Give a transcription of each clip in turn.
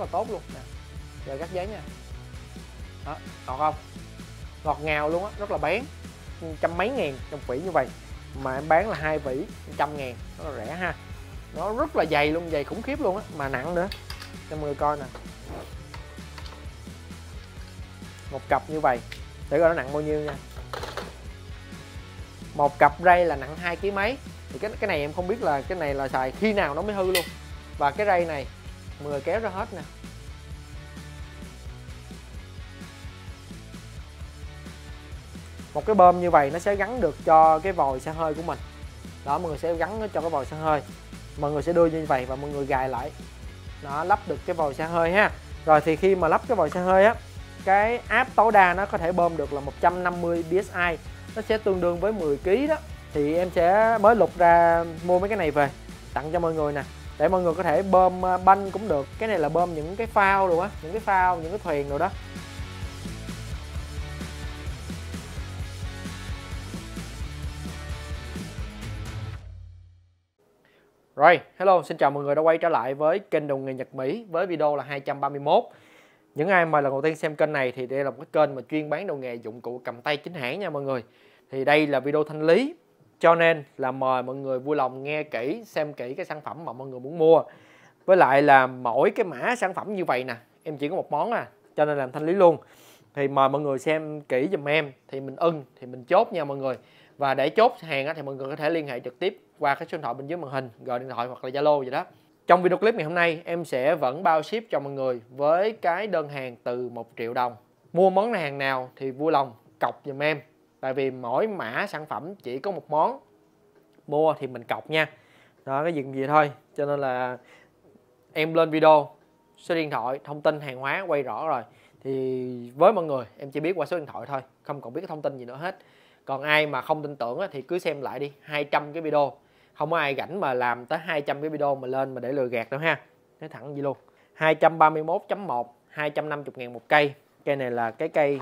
rất là tốt luôn. Nè, giờ cắt giấy nha. Đó ngọt không? Ngọt ngào luôn á, rất là bén trăm mấy ngàn trong vỉ như vậy. Mà em bán là hai vỉ, trăm ngàn. Rất là rẻ ha. Nó rất là dày luôn, dày khủng khiếp luôn á, mà nặng nữa. Cho mọi người coi nè. Một cặp như vậy, để coi nó nặng bao nhiêu nha. Một cặp ray là nặng hai kg mấy. Thì cái cái này em không biết là, cái này là xài khi nào nó mới hư luôn. Và cái ray này mọi người kéo ra hết nè. Một cái bơm như vậy nó sẽ gắn được cho cái vòi xe hơi của mình. Đó, mọi người sẽ gắn nó cho cái vòi xe hơi. Mọi người sẽ đưa như vậy và mọi người gài lại. Nó lắp được cái vòi xe hơi ha. Rồi thì khi mà lắp cái vòi xe hơi á, cái áp tối đa nó có thể bơm được là 150 psi. Nó sẽ tương đương với 10 kg đó. Thì em sẽ mới lục ra, mua mấy cái này về, tặng cho mọi người nè để mọi người có thể bơm à, banh cũng được. Cái này là bơm những cái phao rồi á những cái phao những cái thuyền rồi đó. Rồi, hello, xin chào mọi người đã quay trở lại với kênh Đồng nghề Nhật Mỹ với video là 231 Những ai mà lần đầu tiên xem kênh này thì đây là một cái kênh mà chuyên bán đồ nghề dụng cụ cầm tay chính hãng nha mọi người. Thì đây là video thanh lý cho nên là mời mọi người vui lòng nghe kỹ, xem kỹ cái sản phẩm mà mọi người muốn mua. Với lại là mỗi cái mã sản phẩm như vậy nè, em chỉ có một món à cho nên làm thanh lý luôn. Thì mời mọi người xem kỹ giùm em, thì mình ưng thì mình chốt nha mọi người. Và để chốt hàng thì mọi người có thể liên hệ trực tiếp qua cái số điện thoại bên dưới màn hình gọi điện thoại hoặc là zalo gì đó. Trong video clip ngày hôm nay em sẽ vẫn bao ship cho mọi người với cái đơn hàng từ 1 triệu đồng. Mua món hàng nào thì vui lòng cọc giùm em tại vì mỗi mã sản phẩm chỉ có một món. Mua thì mình cọc nha. Đó, cái gì gì thôi. Cho nên là em lên video, số điện thoại, thông tin hàng hóa quay rõ rồi. Thì với mọi người, em chỉ biết qua số điện thoại thôi. Không còn biết thông tin gì nữa hết. Còn ai mà không tin tưởng thì cứ xem lại đi. 200 cái video. Không có ai rảnh mà làm tới 200 cái video mà lên mà để lừa gạt đâu ha. Nói thẳng gì luôn. 231.1 250 ngàn một cây. Cây này là cái cây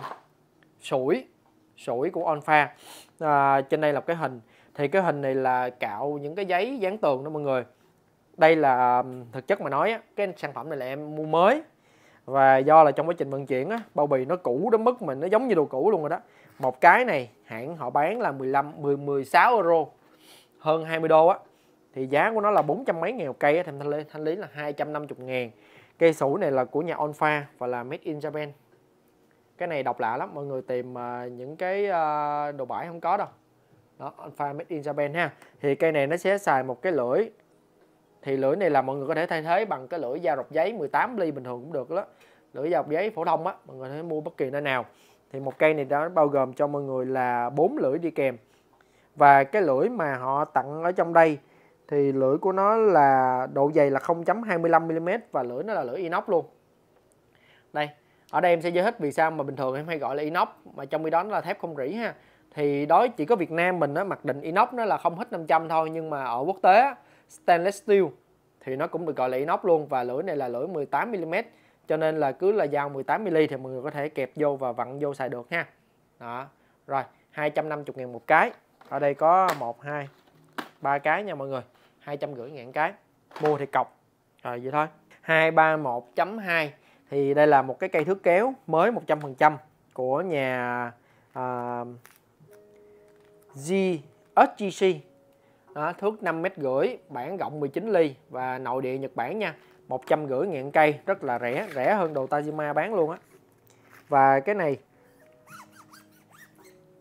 sủi sủi của Onfa à, trên đây là cái hình. Thì cái hình này là cạo những cái giấy dán tường đó mọi người. Đây là thực chất mà nói á, cái sản phẩm này là em mua mới. Và do là trong quá trình vận chuyển á, bao bì nó cũ đến mức mình nó giống như đồ cũ luôn rồi đó. Một cái này hãng họ bán là 15 10 16 euro hơn 20 đô á. Thì giá của nó là 400 mấy ngàn một cây á thì thanh lý, thanh lý là 250 ngàn. Cây sủi này là của nhà Onfa và là made in Japan cái này độc lạ lắm mọi người tìm uh, những cái uh, đồ bãi không có đâu. Đó Onfa made in Japan ha. Thì cây này nó sẽ xài một cái lưỡi. Thì lưỡi này là mọi người có thể thay thế bằng cái lưỡi dao rọc giấy 18 ly bình thường cũng được đó. Lưỡi dao rọc giấy phổ thông á mọi người có thể mua bất kỳ nơi nào. Thì một cây này đã bao gồm cho mọi người là bốn lưỡi đi kèm. Và cái lưỡi mà họ tặng ở trong đây thì lưỡi của nó là độ dày là 0.25mm và lưỡi nó là lưỡi inox luôn ở đây em sẽ giải thích vì sao mà bình thường em hay gọi là inox, mà trong khi đó nó là thép không rỉ ha. Thì đó chỉ có Việt Nam mình nó mặc định inox nó là không hết 500 thôi, nhưng mà ở quốc tế stainless steel, thì nó cũng được gọi là inox luôn, và lưỡi này là lưỡi 18mm cho nên là cứ là dao 18mm thì mọi người có thể kẹp vô và vặn vô xài được ha. Đó, rồi 250 ngàn một cái. Ở đây có 1 2 3 cái nha mọi người 250 ngàn cái. Mua thì cọc. Rồi, vậy thôi. 231.2 thì đây là một cái cây thước kéo mới 100% của nhà uh, G SGC đó, thước 5 mét rưỡi bản rộng 19 ly và nội địa Nhật Bản nha. 150 ngàn cây rất là rẻ rẻ hơn đồ Tajima bán luôn á. Và cái này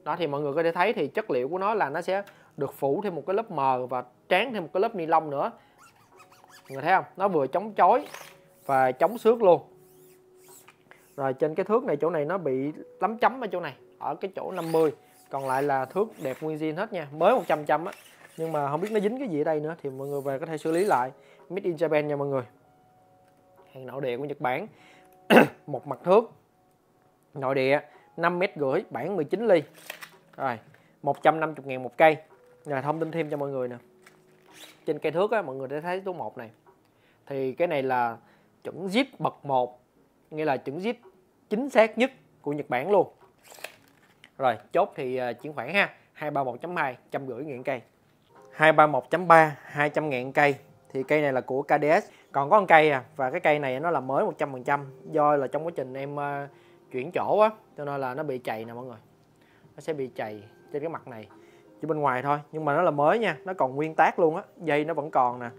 đó thì mọi người có thể thấy thì chất liệu của nó là nó sẽ được phủ thêm một cái lớp mờ và tráng thêm một cái lớp ni lông nữa. Người thấy không? Nó vừa chống chói và chống xước luôn rồi trên cái thước này chỗ này nó bị lắm chấm ở chỗ này ở cái chỗ 50 còn lại là thước đẹp nguyên zin hết nha mới 100 trăm á. Nhưng mà không biết nó dính cái gì ở đây nữa thì mọi người về có thể xử lý lại. Made in Japan nha mọi người. Hàng nội địa của Nhật Bản. Một mặt thước. Nội địa 5 mét rưỡi bản 19 ly. Rồi 150 ngàn một cây. Rồi thông tin thêm cho mọi người nè. Trên cây thước á, mọi người đã thấy số 1 này. Thì cái này là chuẩn zip bậc 1 nghĩa là chuẩn zip chính xác nhất của Nhật Bản luôn. Rồi chốt thì uh, chuyển khoản ha. 231.2 trăm rưỡi ngàn cây. 231.3 200 ngàn cây. Thì cây này là của KDS còn có con cây à và cái cây này nó là mới 100% do là trong quá trình em uh, chuyển chỗ á cho nên là nó bị chày nè mọi người. Nó sẽ bị chày trên cái mặt này chỉ bên ngoài thôi. Nhưng mà nó là mới nha nó còn nguyên tác luôn á dây nó vẫn còn nè.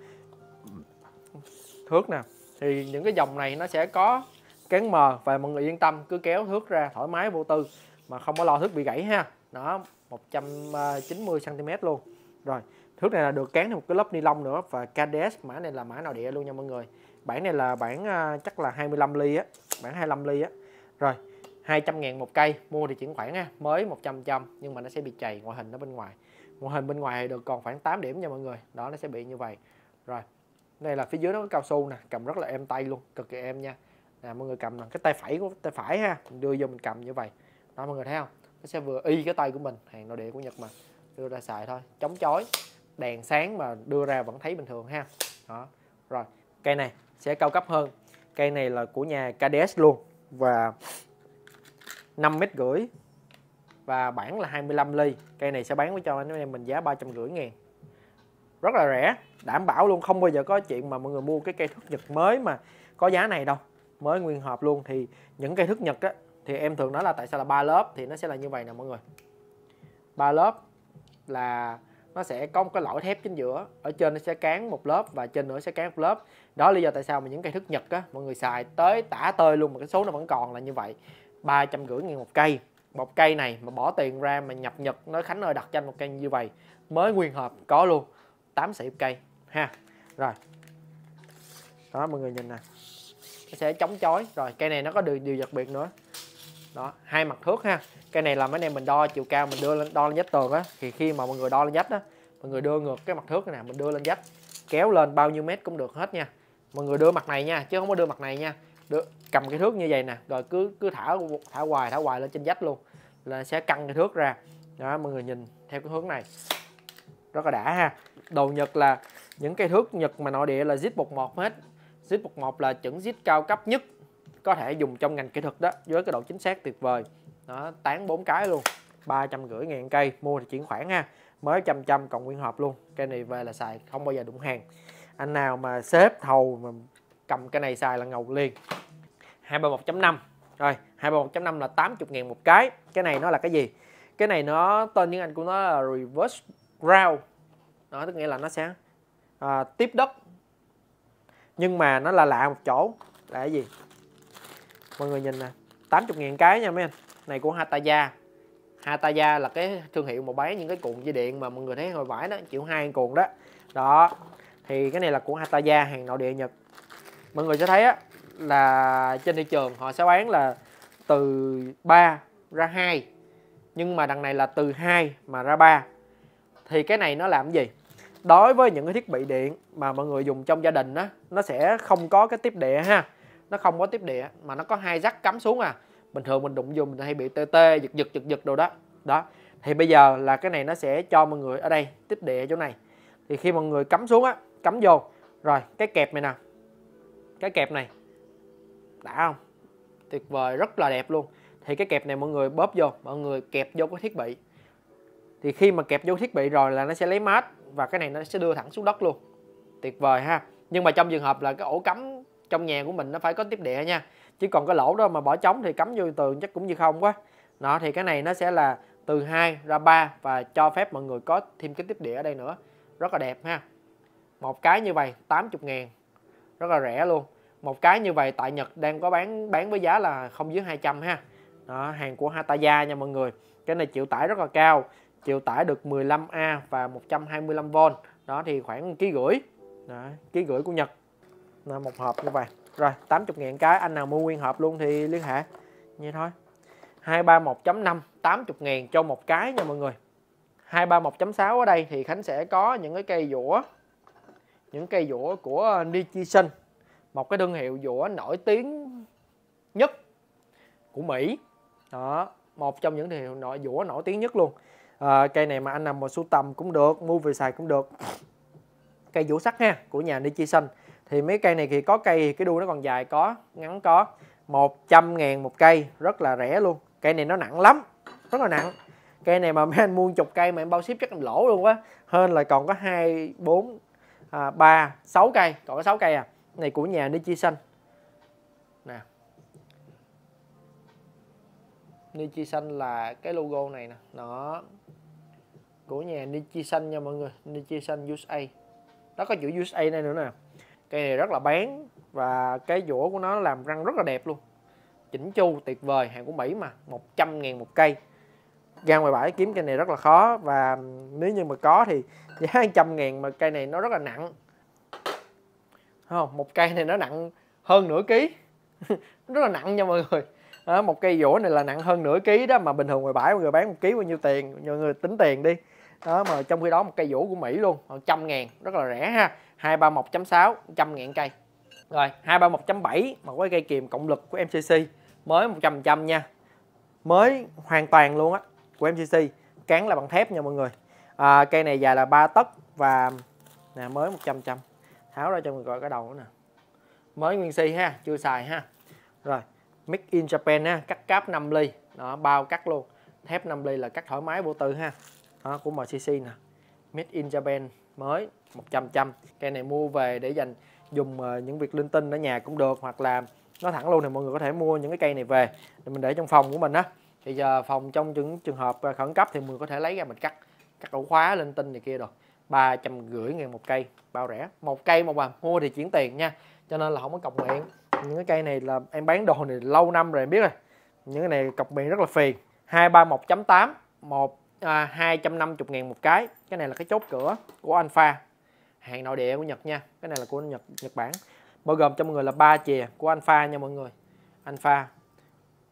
Thước nè. Thì những cái dòng này nó sẽ có cán mờ và mọi người yên tâm cứ kéo thước ra thoải mái vô tư mà không có lo thước bị gãy ha. Đó 190 cm luôn. Rồi thước này là được cán thêm một cái lớp ni lông nữa và KDS mã này là mã nào địa luôn nha mọi người. Bản này là bản uh, à, chắc là 25 ly á bản 25 ly á. Rồi 200 ngàn một cây mua thì chuyển khoản ha mới 100 trăm nhưng mà nó sẽ bị chày ngoại hình ở bên ngoài. Ngoại hình bên ngoài được còn khoảng 8 điểm nha mọi người đó nó sẽ bị như vậy. Rồi đây là phía dưới nó có cao su nè cầm rất là êm tay luôn cực kỳ êm nha nè, mọi người cầm là cái tay phải của, tay phải ha, mình đưa vô mình cầm như vậy. Đó, mọi người thấy không? Nó sẽ vừa y cái tay của mình, hàng nội địa của nhật mà, đưa ra xài thôi. Chống chói, đèn sáng mà đưa ra vẫn thấy bình thường ha. Đó, rồi, cây này sẽ cao cấp hơn. Cây này là của nhà KDS luôn và 5 mét rưỡi và bản là 25 ly. Cây này sẽ bán với cho anh em mình giá 350 ngàn. Rất là rẻ, đảm bảo luôn, không bao giờ có chuyện mà mọi người mua cái cây thước nhật mới mà có giá này đâu mới nguyên hộp luôn. Thì những cây thức nhật á, thì em thường nói là tại sao là ba lớp? Thì nó sẽ là như vậy nè mọi người. Ba lớp là nó sẽ có một cái lõi thép chính giữa. Ở trên nó sẽ cán một lớp và trên nữa sẽ cán một lớp. Đó là lý do tại sao mà những cây thức nhật á, mọi người xài tới tả tơi luôn, mà cái số nó vẫn còn là như vậy. Ba trăm rưỡi nghìn một cây. Một cây này mà bỏ tiền ra mà nhập nhật, nó khánh ơi đặt cho anh một cây như vậy, mới nguyên hộp có luôn 8 xị cây, ha. Rồi. Đó, mọi người nhìn nè nó sẽ chống chói. Rồi cây này nó có điều, điều đặc biệt nữa. Đó hai mặt thước ha. Cây này là mấy anh em mình đo chiều cao mình đưa lên đo lên vách tường á. Thì khi mà mọi người đo lên vách á mọi người đưa ngược cái mặt thước này nè mình đưa lên vách. Kéo lên bao nhiêu mét cũng được hết nha. Mọi người đưa mặt này nha chứ không có đưa mặt này nha. Đưa, cầm cái thước như vậy nè rồi cứ cứ thả thả hoài thả hoài lên trên vách luôn. Là sẽ căng cái thước ra. Đó mọi người nhìn theo cái hướng này. Rất là đã ha. Đồ nhật là những cây thước nhật mà nội địa là zip 11 hết zip 11 là chuẩn zip cao cấp nhất có thể dùng trong ngành kỹ thuật đó với cái độ chính xác tuyệt vời. Đó tán bốn cái luôn ba trăm rưỡi ngàn cây mua thì chuyển khoản ha mới trăm trăm còn nguyên hộp luôn cây này về là xài không bao giờ đụng hàng. Anh nào mà xếp thầu mà cầm cái này xài là ngầu liền. 231.5 rồi 231.5 là 80 ngàn một cái. Cái này nó là cái gì? Cái này nó tên tiếng Anh của nó là reverse ground đó tức nghĩa là nó sẽ à, tiếp đất nhưng mà nó là lạ một chỗ. Là cái gì? Mọi người nhìn nè. 80 ngàn cái nha mấy anh. Này của Hataya. Hataya là cái thương hiệu mà bán những cái cuộn dây điện mà mọi người thấy hồi vải đó. Chịu hai cuộn đó. Đó. Thì cái này là của Hataya, hàng nội địa Nhật. Mọi người sẽ thấy á, là trên thị trường họ sẽ bán là từ 3 ra 2 nhưng mà đằng này là từ 2 mà ra 3 thì cái này nó làm gì? Đối với những cái thiết bị điện mà mọi người dùng trong gia đình á, nó sẽ không có cái tiếp địa ha. Nó không có tiếp địa, mà nó có hai rắc cắm xuống à. Bình thường mình đụng vô mình hay bị tê tê, giật giật giật giật đồ đó. Đó. Thì bây giờ là cái này nó sẽ cho mọi người ở đây tiếp địa chỗ này. Thì khi mọi người cắm xuống á, cắm vô. Rồi, cái kẹp này nè. Cái kẹp này. Đã không? Tuyệt vời, rất là đẹp luôn. Thì cái kẹp này mọi người bóp vô, mọi người kẹp vô cái thiết bị. Thì khi mà kẹp vô thiết bị rồi là nó sẽ lấy mát và cái này nó sẽ đưa thẳng xuống đất luôn. Tuyệt vời ha. Nhưng mà trong trường hợp là cái ổ cắm trong nhà của mình nó phải có tiếp địa nha. Chứ còn cái lỗ đó mà bỏ trống thì cắm vô tường chắc cũng như không quá. Đó thì cái này nó sẽ là từ 2 ra 3 và cho phép mọi người có thêm cái tiếp địa ở đây nữa. Rất là đẹp ha. Một cái như vậy 80 ngàn. Rất là rẻ luôn. Một cái như vậy tại Nhật đang có bán bán với giá là không dưới 200 ha. Đó, hàng của Hataya nha mọi người. Cái này chịu tải rất là cao chịu tải được 15A và 125V đó thì khoảng ký gửi. Đó, ký gửi của Nhật. Là một hộp như vậy. Rồi 80 ngàn cái anh nào mua nguyên hộp luôn thì liên hệ. Như thôi. 231.5 80 ngàn cho một cái nha mọi người. 231.6 ở đây thì Khánh sẽ có những cái cây dũa những cây dũa của Nichisen một cái thương hiệu dũa nổi tiếng nhất của Mỹ. Đó một trong những thương hiệu nổi dũa nổi tiếng nhất luôn à, cây này mà anh nằm vào sưu tầm cũng được mua về xài cũng được. Cây vũ sắt ha của nhà Nichisen thì mấy cây này thì có cây cái đuôi nó còn dài có ngắn có. 100 ngàn một cây rất là rẻ luôn. Cây này nó nặng lắm rất là nặng. Cây này mà mấy anh mua chục cây mà em bao ship chắc em lỗ luôn á. Hơn là còn có hai bốn à, ba sáu cây còn có sáu cây à. Này của nhà Nichi xanh nè. Nichi xanh là cái logo này nè. Nó của nhà Nichi xanh nha mọi người. Nichi xanh USA nó có chữ USA này nữa nè. Cây này rất là bán và cái vỗ của nó làm răng rất là đẹp luôn. Chỉnh chu, tuyệt vời. Hàng của Mỹ mà. 100 ngàn một cây. Ra ngoài bãi kiếm cây này rất là khó và nếu như mà có thì giá trăm ngàn mà cây này nó rất là nặng. Không? Một cây này nó nặng hơn nửa ký. Rất là nặng nha mọi người đó, một cây dũa này là nặng hơn nửa ký đó mà bình thường ngoài bãi mọi người bán một ký bao nhiêu tiền mọi người tính tiền đi. Đó mà trong khi đó một cây dũa của Mỹ luôn trăm ngàn rất là rẻ ha. 231.6 trăm ngàn cây. Rồi 231.7 một cái cây kìm cộng lực của MCC mới 100% nha. Mới hoàn toàn luôn á của MCC cán là bằng thép nha mọi người. À, cây này dài là 3 tấc và nè mới 100 trăm. Tháo ra cho mọi người coi cái đầu nữa nè. Mới nguyên si ha chưa xài ha. Rồi Make in Japan ha cắt cáp 5 ly. Đó bao cắt luôn. Thép 5 ly là cắt thoải mái vô tư ha. Đó, của MCC nè. Made in Japan mới 100 trăm cây này mua về để dành dùng ờ, những việc linh tinh ở nhà cũng được hoặc là nó thẳng luôn thì mọi người có thể mua những cái cây này về để mình để trong phòng của mình á. Thì giờ phòng trong những trường hợp ờ, khẩn cấp thì mình có thể lấy ra mình cắt cắt ổ khóa linh tinh này kia rồi ba trăm rưỡi ngàn một cây bao rẻ. Một cây một bà mua thì chuyển tiền nha cho nên là không có cọc nguyện những cái cây này là em bán đồ này lâu năm rồi em biết rồi. Những cái này cọc miệng rất là phiền. hai ba một chấm tám một à, hai trăm năm chục ngàn một cái. Cái này là cái chốt cửa của Alpha hàng nội địa của Nhật nha. Cái này là của Nhật Nhật Bản. Bao gồm cho mọi người là ba chìa của Alpha nha mọi người. Alpha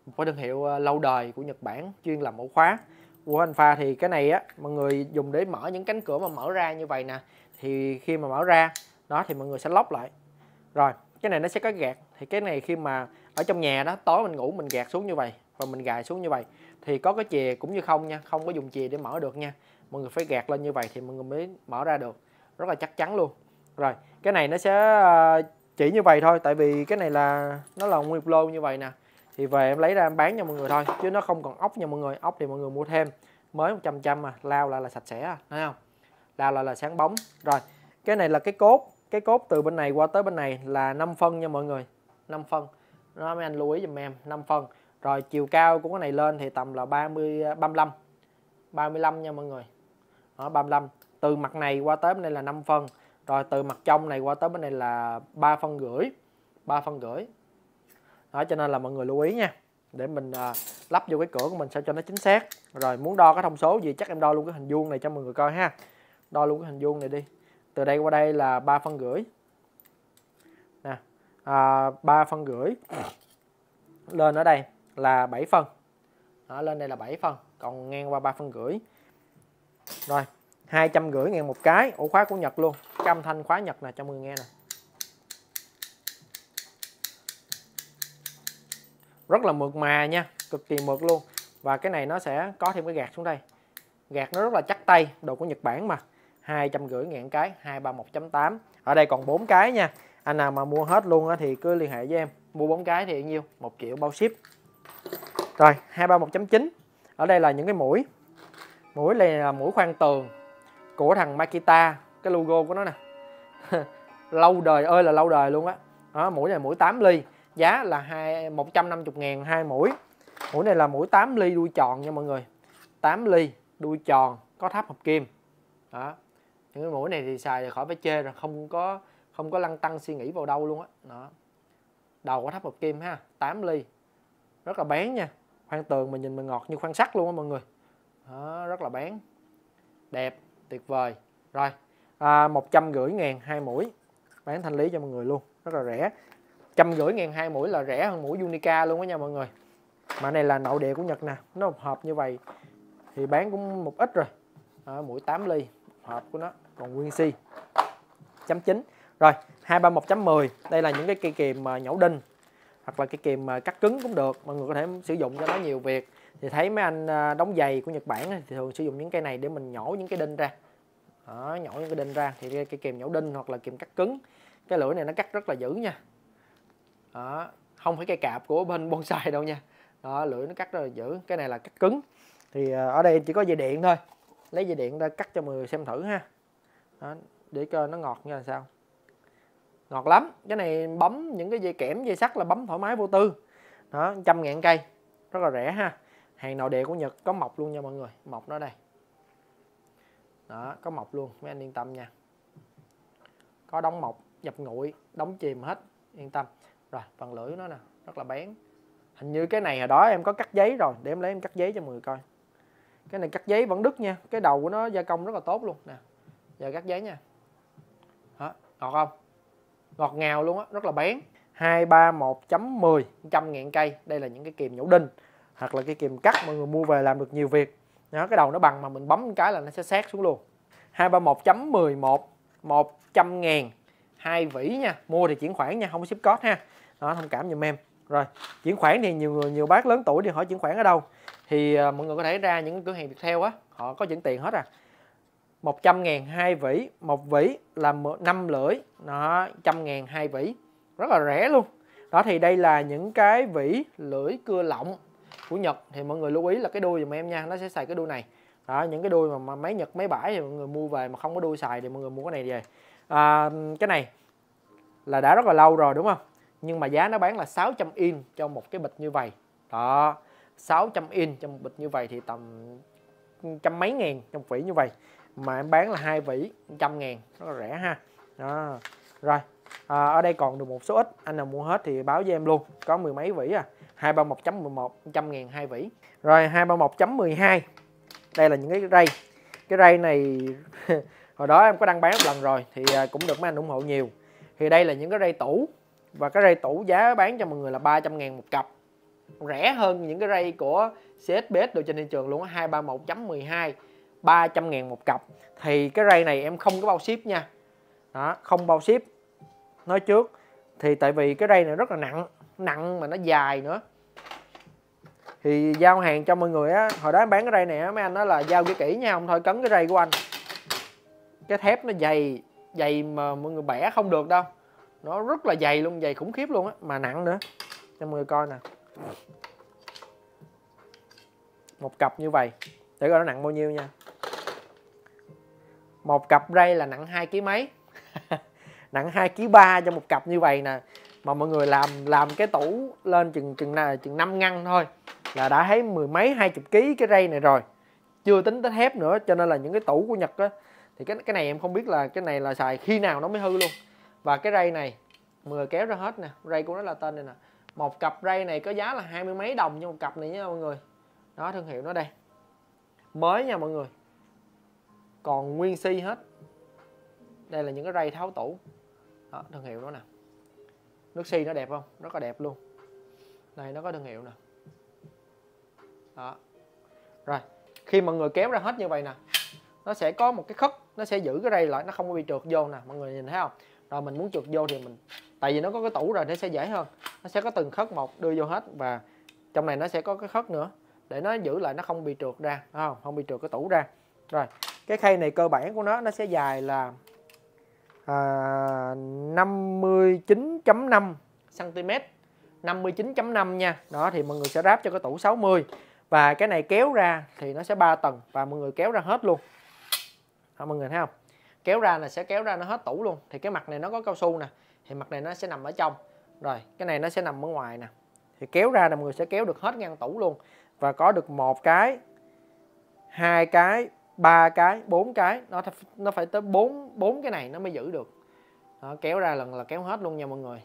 một cái thương hiệu à, lâu đời của Nhật Bản chuyên làm ổ khóa của Alpha. Thì cái này á mọi người dùng để mở những cánh cửa mà mở ra như vậy nè. Thì khi mà mở ra đó thì mọi người sẽ lóc lại. Rồi cái này nó sẽ có gạt. Thì cái này khi mà ở trong nhà đó, tối mình ngủ mình gạt xuống như vậy và mình gài xuống như vậy, thì có cái chìa cũng như không nha, không có dùng chìa để mở được nha. Mọi người phải gạt lên như vậy thì mọi người mới mở ra được. Rất là chắc chắn luôn. Rồi, cái này nó sẽ ờ, chỉ như vậy thôi, tại vì cái này là, nó là nguyên lô như vậy nè. Thì về em lấy ra em bán cho mọi người thôi, chứ nó không còn ốc nha mọi người. Ốc thì mọi người mua thêm. Mới 100 trăm mà, lao lại là sạch sẽ à, thấy không? Lao lại là sáng bóng. Rồi, cái này là cái cốt cái cốt từ bên này qua tới bên này là 5 phân nha mọi người. 5 phân. Đó mấy anh lưu ý giùm em 5 phân. Rồi chiều cao của cái này lên thì tầm là 30 35 35 nha mọi người. Đó 35 từ mặt này qua tới bên đây là 5 phân. Rồi từ mặt trong này qua tới bên này là 3 phân rưỡi. 3 phân rưỡi. Đó cho nên là mọi người lưu ý nha. Để mình à, lắp vô cái cửa của mình sao cho nó chính xác. Rồi muốn đo cái thông số gì chắc em đo luôn cái hình vuông này cho mọi người coi ha. Đo luôn cái hình vuông này đi từ đây qua đây là 3 phân rưỡi nè à, 3 phân rưỡi lên ở đây là 7 phân đó, lên đây là 7 phân còn ngang qua 3 phân rưỡi rồi hai trăm rưỡi ngàn một cái. Ổ khóa của Nhật luôn. Cái âm thanh khóa Nhật nè cho mọi người nghe nè. Rất là mượt mà nha cực kỳ mượt luôn. Và cái này nó sẽ có thêm cái gạt xuống đây. Gạt nó rất là chắc tay đồ của Nhật Bản mà hai trăm rưỡi ngàn cái hai ba một chấm tám. Ở đây còn 4 cái nha. Anh nào mà mua hết luôn á thì cứ liên hệ với em. Mua 4 cái thì nhiêu? 1 triệu bao ship. Rồi hai ba một chấm chín. Ở đây là những cái mũi. Mũi này là mũi khoan tường của thằng Makita. Cái logo của nó nè. Lâu đời ơi là lâu đời luôn á. Đó, mũi này mũi 8 ly. Giá là hai 150 ngàn hai mũi. Mũi này là mũi 8 ly đuôi tròn nha mọi người. 8 ly đuôi tròn có tháp hợp kim. Đó những cái mũi này thì xài thì khỏi phải chê rồi không có không có lăn tăng suy nghĩ vào đâu luôn á. Đó. Đầu có tháp hợp kim ha 8 ly. Rất là bén nha. Khoan tường mà nhìn mà ngọt như khoan sắt luôn á mọi người. Đó, rất là bén. Đẹp tuyệt vời. Rồi à, một trăm rưỡi ngàn hai mũi. Bán thanh lý cho mọi người luôn rất là rẻ. Trăm rưỡi ngàn hai mũi là rẻ hơn mũi Unica luôn á nha mọi người. Mà này là nội địa của Nhật nè nó một hộp như vậy thì bán cũng một ít rồi. Đó, mũi 8 ly hộp của nó còn nguyên si chấm chín. Rồi hai ba một chấm mười. Đây là những cái cây kìm mà đinh hoặc là cái kìm mà cắt cứng cũng được. Mọi người có thể sử dụng cho nó nhiều việc. Thì thấy mấy anh à, đóng giày của Nhật Bản thì thường sử dụng những cây này để mình nhổ những cái đinh ra. Đó, nhổ những cái đinh ra. Thì cái kìm nhổ đinh hoặc là kìm cắt cứng. Cái lưỡi này nó cắt rất là dữ nha. Đó không phải cây cạp của bên bonsai đâu nha. Đó lưỡi nó cắt rất là dữ. Cái này là cắt cứng. Thì à, ở đây chỉ có dây điện thôi. Lấy dây điện ra cắt cho mọi người xem thử ha đó, để coi nó ngọt như là sao. Ngọt lắm cái này bấm những cái dây kẽm dây sắt là bấm thoải mái vô tư. Đó trăm ngàn cây rất là rẻ ha. Hàng nội địa của Nhật có mọc luôn nha mọi người mọc nó đây. Đó có mọc luôn mấy anh yên tâm nha. Có đóng mọc dập nguội đóng chìm hết yên tâm. Rồi phần lưỡi nó nè rất là bén. Hình như cái này hồi đó em có cắt giấy rồi để em lấy em cắt giấy cho mọi người coi. Cái này cắt giấy vẫn đứt nha cái đầu của nó gia công rất là tốt luôn nè giờ cắt giấy nha. Đó, ngọt không? Ngọt ngào luôn á rất là bén. 231.10 trăm ngàn cây. Đây là những cái kìm nhổ đinh hoặc là cái kìm cắt mọi người mua về làm được nhiều việc. Đó, cái đầu nó bằng mà mình bấm cái là nó sẽ sát xuống luôn. 231.11 100 ngàn. Hai vỉ nha mua thì chuyển khoản nha không có ship code ha. Đó thông cảm giùm em. Rồi chuyển khoản thì nhiều người nhiều bác lớn tuổi đi hỏi chuyển khoản ở đâu. Thì uh, mọi người có thể ra những cửa hàng Viettel á họ có chuyển tiền hết à. 100 ngàn hai vỉ một vỉ là 5 lưỡi. Nó trăm ngàn hai vỉ rất là rẻ luôn. Đó thì đây là những cái vỉ lưỡi cưa lọng của Nhật. Thì mọi người lưu ý là cái đuôi dùm em nha nó sẽ xài cái đuôi này. Đó những cái đuôi mà, máy Nhật máy bãi thì mọi người mua về mà không có đuôi xài thì mọi người mua cái này về. À, cái này là đã rất là lâu rồi đúng không? Nhưng mà giá nó bán là 600 in cho một cái bịch như vậy. Đó 600 in cho một bịch như vậy thì tầm trăm mấy ngàn trong vỉ như vậy mà em bán là hai vỉ trăm ngàn rất là rẻ ha. Đó. rồi à, ở đây còn được một số ít anh nào mua hết thì báo với em luôn. Có mười mấy vỉ à. 231.11 trăm ngàn hai vỉ rồi 231.12 đây là những cái ray. Cái ray này hồi đó em có đăng bán một lần rồi thì à, cũng được mấy anh ủng hộ nhiều. Thì đây là những cái ray tủ. Và cái ray tủ giá bán cho mọi người là 300 ngàn một cặp. Rẻ hơn những cái ray của CSBS đồ trên thị trường luôn á 231.12 300 ngàn một cặp. Thì cái ray này em không có bao ship nha. Đó, không bao ship. Nói trước, thì tại vì cái ray này rất là nặng nặng mà nó dài nữa. Thì giao hàng cho mọi người á, hồi đó em bán cái ray này á, mấy anh nói là giao kỹ kỹ nha, không thôi cấn cái ray của anh. Cái thép nó dày dày mà mọi người bẻ không được đâu. Nó rất là dày luôn, dày khủng khiếp luôn á, mà nặng nữa. Cho mọi người coi nè. Một cặp như vậy, để coi nó nặng bao nhiêu nha một cặp ray là nặng hai kg mấy? Nặng hai kg ba cho một cặp như vậy nè. Mà mọi người làm làm cái tủ lên chừng chừng nào, chừng năm ngăn thôi. Là đã thấy mười mấy, hai chục ký cái ray này rồi. Chưa tính tới thép nữa, cho nên là những cái tủ của nhật á, thì cái cái này em không biết là cái này là xài khi nào nó mới hư luôn. Và cái ray này mười kéo ra hết nè. Ray của nó là tên này nè. Một cặp ray này có giá là hai mươi mấy đồng cho một cặp này nha mọi người. Đó, thương hiệu nó đây. Mới nha mọi người còn nguyên si hết. Đây là những cái ray tháo tủ. Đó, thương hiệu nó nè. Nước si nó đẹp không? Rất là đẹp luôn. Này nó có thương hiệu nè. Đó. Rồi khi mọi người kéo ra hết như vậy nè nó sẽ có một cái khất nó sẽ giữ cái ray lại nó không có bị trượt vô nè mọi người nhìn thấy không? Rồi mình muốn trượt vô thì mình tại vì nó có cái tủ rồi nó sẽ dễ hơn. Nó sẽ có từng khất một đưa vô hết và trong này nó sẽ có cái khất nữa để nó giữ lại nó không bị trượt ra không? Không bị trượt cái tủ ra. Rồi cái khay này cơ bản của nó nó sẽ dài là à, 59.5 cm 59.5 nha. Đó thì mọi người sẽ ráp cho cái tủ 60 và cái này kéo ra thì nó sẽ 3 tầng và mọi người kéo ra hết luôn. Đó, mọi người thấy không? Kéo ra là sẽ kéo ra nó hết tủ luôn. Thì cái mặt này nó có cao su nè. Thì mặt này nó sẽ nằm ở trong. Rồi cái này nó sẽ nằm ở ngoài nè. Thì kéo ra là mọi người sẽ kéo được hết ngăn tủ luôn. Và có được một cái hai cái ba cái bốn cái nó nó phải tới bốn bốn cái này nó mới giữ được. Đó, kéo ra lần là kéo hết luôn nha mọi người.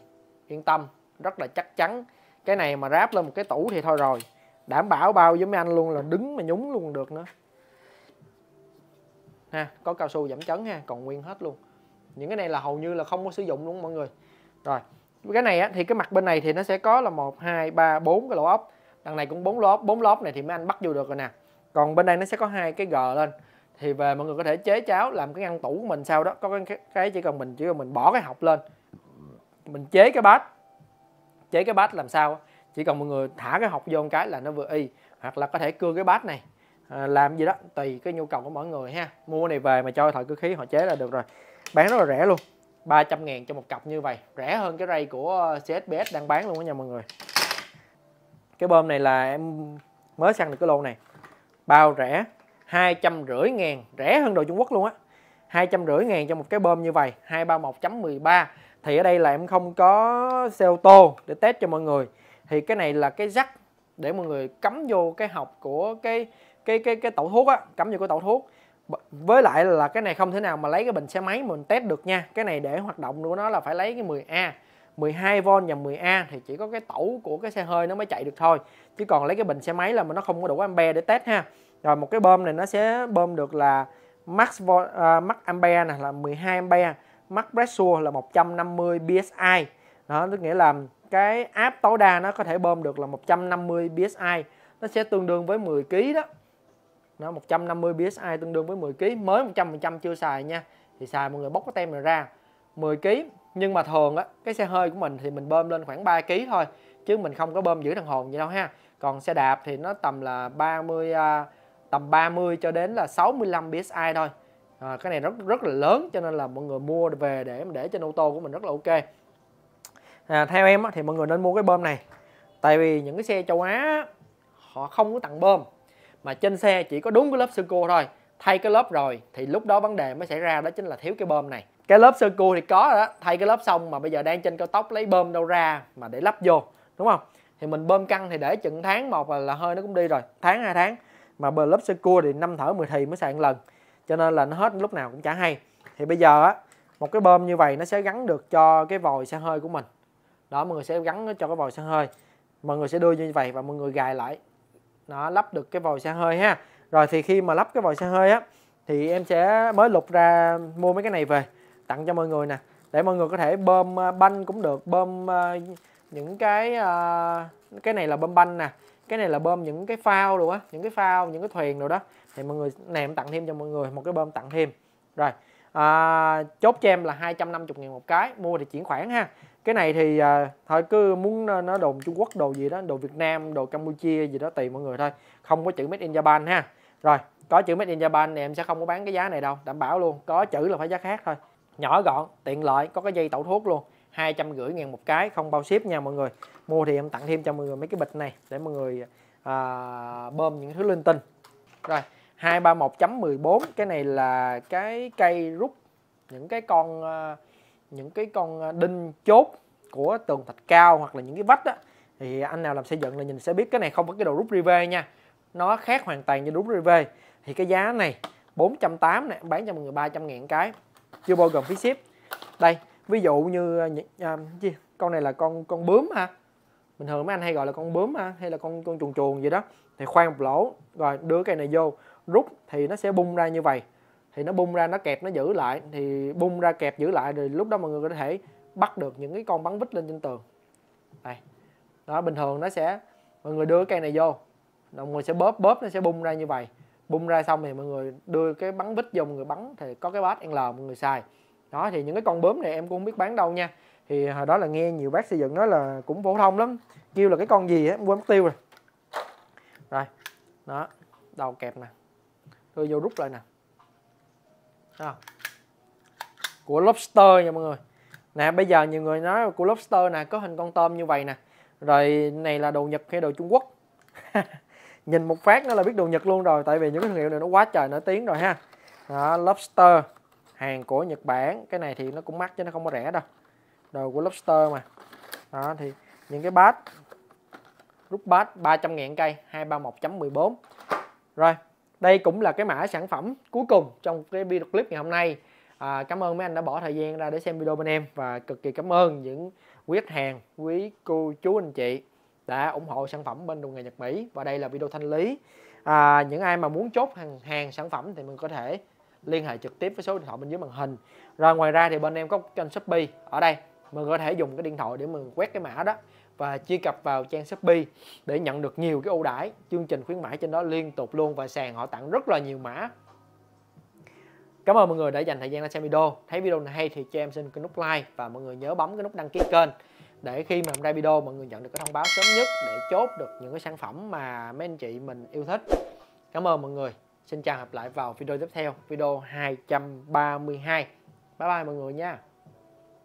Yên tâm rất là chắc chắn. Cái này mà ráp lên một cái tủ thì thôi rồi. Đảm bảo bao với mấy anh luôn là đứng mà nhúng luôn được nữa. Ha có cao su giảm chấn ha còn nguyên hết luôn. Những cái này là hầu như là không có sử dụng luôn mọi người. Rồi cái này á, thì cái mặt bên này thì nó sẽ có là một hai ba bốn cái lỗ ốc đằng này cũng bốn lỗ ốc bốn lốp này thì mấy anh bắt vô được rồi nè còn bên đây nó sẽ có hai cái g lên. Thì về mọi người có thể chế cháo làm cái ngăn tủ của mình sau đó. Có cái, cái chỉ cần mình chỉ cần mình bỏ cái học lên. Mình chế cái bát. Chế cái bát làm sao chỉ cần mọi người thả cái học vô một cái là nó vừa y. Hoặc là có thể cưa cái bát này. À, làm gì đó tùy cái nhu cầu của mọi người ha. Mua này về mà cho thợ cơ khí họ chế là được rồi. Bán rất là rẻ luôn. 300 ngàn cho một cặp như vậy. Rẻ hơn cái ray của ờ, CSBS đang bán luôn đó nha mọi người. Cái bơm này là em mới sang được cái lô này bao rẻ, hai trăm rưỡi ngàn, rẻ hơn đồ Trung Quốc luôn á. Hai trăm rưỡi ngàn cho một cái bơm như vậy 231.13 thì ở đây là em không có xe ô tô để test cho mọi người. Thì cái này là cái rắc để mọi người cắm vô cái học của cái cái cái cái tẩu thuốc á, cắm vô cái tẩu thuốc. Với lại là cái này không thể nào mà lấy cái bình xe máy mình test được nha. Cái này để hoạt động của nó là phải lấy cái 10A 12V và 10A thì chỉ có cái tẩu của cái xe hơi nó mới chạy được thôi. Chứ còn lấy cái bình xe máy là mà nó không có đủ ampe để test ha. Rồi một cái bơm này nó sẽ bơm được là max uh, max ampere này là 12 ampere max pressure là 150 psi đó tức nghĩa là cái áp tối đa nó có thể bơm được là 150 psi nó sẽ tương đương với 10 kg đó. Nó 150 psi tương đương với 10 kg mới 100% chưa xài nha. Thì xài mọi người bóc cái tem này ra. 10 kg nhưng mà thường á cái xe hơi của mình thì mình bơm lên khoảng 3 kg thôi chứ mình không có bơm giữ thằng hồn gì đâu ha. Còn xe đạp thì nó tầm là 30 à, tầm 30 cho đến là 65 psi thôi. À, cái này rất rất là lớn cho nên là mọi người mua về để để trên ô tô của mình rất là ok. À, theo em á, thì mọi người nên mua cái bơm này. Tại vì những cái xe châu Á họ không có tặng bơm mà trên xe chỉ có đúng cái lớp sơ cua thôi. Thay cái lớp rồi thì lúc đó vấn đề mới xảy ra đó chính là thiếu cái bơm này cái lớp sơ cua thì có rồi đó. Thay cái lớp xong mà bây giờ đang trên cao tốc lấy bơm đâu ra mà để lắp vô đúng không? Thì mình bơm căng thì để chừng tháng một là, là hơi nó cũng đi rồi. Tháng hai tháng. Mà bơm lớp sơ cua thì năm thở 10 thì mới xài một lần. Cho nên là nó hết lúc nào cũng chả hay. Thì bây giờ á một cái bơm như vậy nó sẽ gắn được cho cái vòi xe hơi của mình. Đó mọi người sẽ gắn cho cái vòi xe hơi. Mọi người sẽ đưa như vậy và mọi người gài lại. Nó lắp được cái vòi xe hơi ha. Rồi thì khi mà lắp cái vòi xe hơi á thì em sẽ mới lục ra mua mấy cái này về tặng cho mọi người nè. Để mọi người có thể bơm à, banh cũng được. Bơm à, những cái à, cái này là bơm banh nè. Cái này là bơm những cái phao rồi á những cái phao những cái thuyền rồi đó. Thì mọi người này em tặng thêm cho mọi người một cái bơm tặng thêm. Rồi à, chốt cho em là 250 ngàn một cái mua thì chuyển khoản ha. Cái này thì à, thôi cứ muốn nó đồ Trung Quốc đồ gì đó đồ Việt Nam đồ Campuchia gì đó tùy mọi người thôi. Không có chữ made in Japan ha. Rồi có chữ made in Japan thì em sẽ không có bán cái giá này đâu đảm bảo luôn. Có chữ là phải giá khác thôi nhỏ gọn tiện lợi có cái dây tẩu thuốc luôn. Hai trăm rưỡi ngàn một cái không bao ship nha mọi người. Mua thì em tặng thêm cho mọi người mấy cái bịch này để mọi người à, bơm những thứ linh tinh. Rồi 231.14 cái này là cái cây rút những cái con à, những cái con à, đinh chốt của tường thạch cao hoặc là những cái vách á. Thì anh nào làm xây dựng là nhìn sẽ biết cái này không có cái đồ rút rive nha. Nó khác hoàn toàn như rút rive. Thì cái giá này 480 này bán cho mọi người 300 ngàn cái chưa bao gồm phí ship. Đây ví dụ như à, gì à, con này là con con bướm ha. Bình thường mấy anh hay gọi là con bướm ha hay là con con chuồn chuồn gì đó. Thì khoan một lỗ rồi đưa cái này vô rút thì nó sẽ bung ra như vậy. Thì nó bung ra nó kẹp nó giữ lại. Thì bung ra kẹp giữ lại rồi lúc đó mọi người có thể bắt được những cái con bắn vít lên trên tường. Đây. Đó bình thường nó sẽ mọi người đưa cái cây này vô. Mọi người sẽ bóp bóp nó sẽ bung ra như vậy bung ra xong thì mọi người đưa cái bắn vít vô, mọi người bắn, thì có cái bát L mọi người xài. Đó, thì những cái con bướm này em cũng không biết bán đâu nha. Thì hồi đó là nghe nhiều bác xây dựng nói là cũng phổ thông lắm, kêu là cái con gì á quên mất tiêu rồi. Rồi, đó, đầu kẹp nè, đưa vô rút lại nè. Đó. của lobster nha mọi người. Nè, bây giờ nhiều người nói của lobster nè, có hình con tôm như vậy nè. Rồi này là đồ nhật hay đồ trung quốc? nhìn một phát nó là biết đồ nhật luôn rồi tại vì những cái thương hiệu này nó quá trời nổi tiếng rồi ha. Đó, lobster hàng của nhật bản. Cái này thì nó cũng mắc chứ nó không có rẻ đâu. Đồ của lobster mà. Đó thì những cái bát rút bát 300 ngàn cây 231.14 rồi đây cũng là cái mã sản phẩm cuối cùng trong cái video clip ngày hôm nay. À, cảm ơn mấy anh đã bỏ thời gian ra để xem video bên em và cực kỳ cảm ơn những quý khách hàng quý cô chú anh chị đã ủng hộ sản phẩm bên đồ nghề Nhật Mỹ và đây là video thanh lý. À, những ai mà muốn chốt hàng hàng sản phẩm thì mình có thể liên hệ trực tiếp với số điện thoại bên dưới màn hình. Rồi ngoài ra thì bên em có kênh Shopee. Ở đây mình có thể dùng cái điện thoại để mình quét cái mã đó và truy cập vào trang Shopee để nhận được nhiều cái ưu đãi. Chương trình khuyến mãi trên đó liên tục luôn và sàn họ tặng rất là nhiều mã. Cảm ơn mọi người đã dành thời gian xem video. Thấy video này hay thì cho em xin cái nút like và mọi người nhớ bấm cái nút đăng ký kênh để khi mà ra video mọi người nhận được cái thông báo sớm nhất để chốt được những cái sản phẩm mà mấy anh chị mình yêu thích. Cảm ơn mọi người. Xin chào gặp lại vào video tiếp theo, video 232. Bye bye mọi người nha.